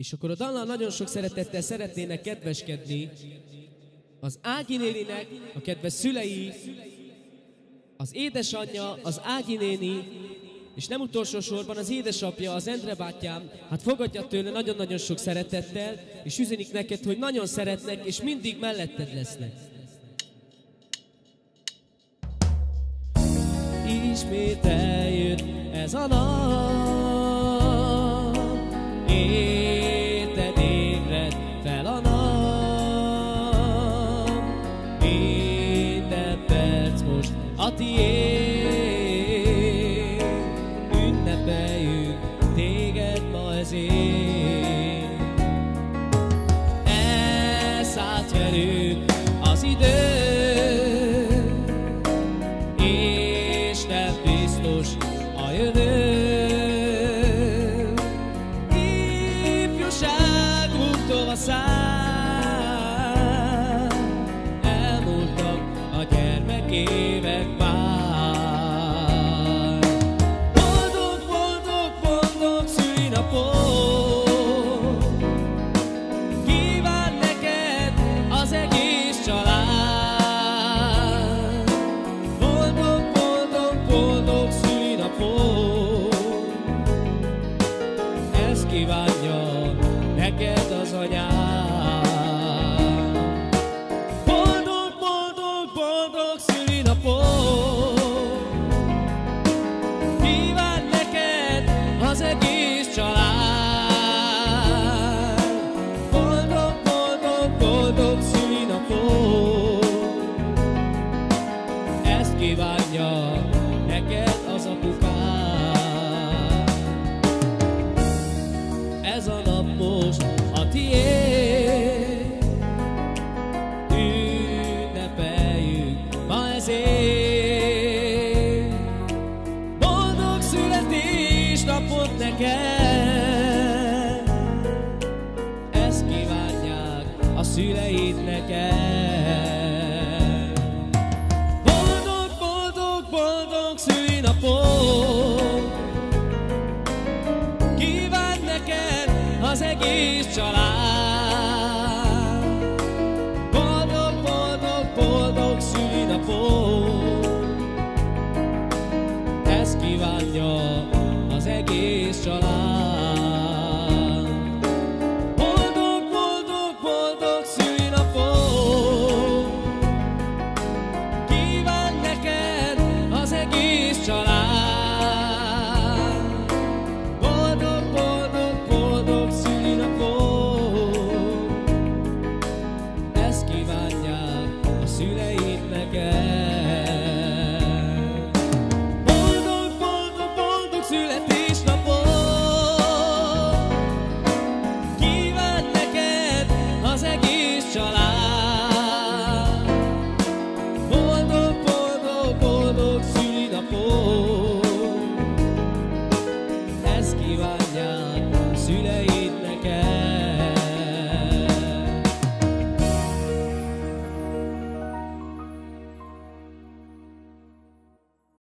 És akkor a dallal nagyon sok szeretettel szeretnének kedveskedni az Ági néninek, a kedves szülei, az édesanyja, az Ági néni, és nem utolsó sorban az édesapja, az Endre bátyám, hát fogadja tőle nagyon-nagyon sok szeretettel, és üzenik neked, hogy nagyon szeretnek, és mindig melletted lesznek. Ismét eljött ez a nap, tiéd, ünnepeljük téged ma ezért. Elszállt velünk az idő, és nem biztos a jövő. Ifjúságunk tovaszán, elmúltak a gyermekévek már. Kívánja neked az anyád Boldog, boldog, boldog szülinapot Kíván neked az egész neked Ezt kívánják a szüleid neked. Boldog, boldog, boldog szülinapot Kíván neked az egész család too.